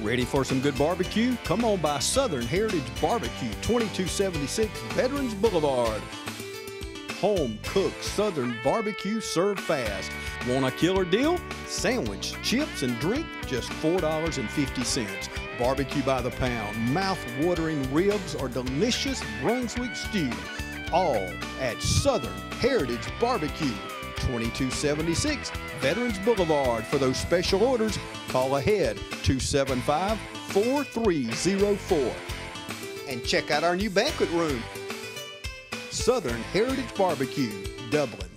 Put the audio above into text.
Ready for some good barbecue? Come on by Southern Heritage Barbecue, 2276 Veterans Boulevard. Home cooked Southern barbecue served fast. Want a killer deal? Sandwich, chips, and drink just $4.50. Barbecue by the pound, mouth watering ribs, or delicious Brunswick stew. All at Southern Heritage Barbecue, 2276 Veterans Boulevard. For those special orders, call ahead 275 4304. And check out our new banquet room. Southern Heritage Barbecue, Dublin.